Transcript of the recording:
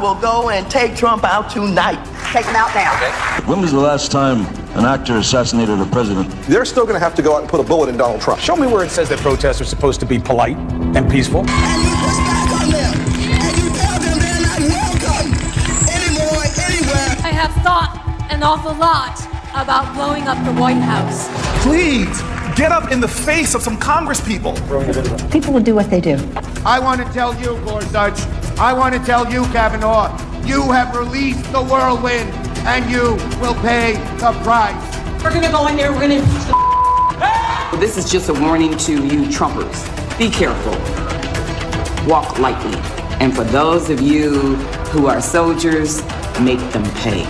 will go and take Trump out tonight. Take him out now. When was the last time an actor assassinated a president? They're still going to have to go out and put a bullet in Donald Trump. Show me where it says that protests are supposed to be polite and peaceful. And you push back on them. And you tell them they're not welcome anymore, anywhere. I have thought an awful lot about blowing up the White House. Please get up in the face of some Congress people. People will do what they do. I want to tell you, Gorsuch, I want to tell you, Kavanaugh, you have released the whirlwind and you will pay the price. We're going to go in there, we're going to. This is just a warning to you Trumpers. Be careful. Walk lightly. And for those of you who are soldiers, make them pay.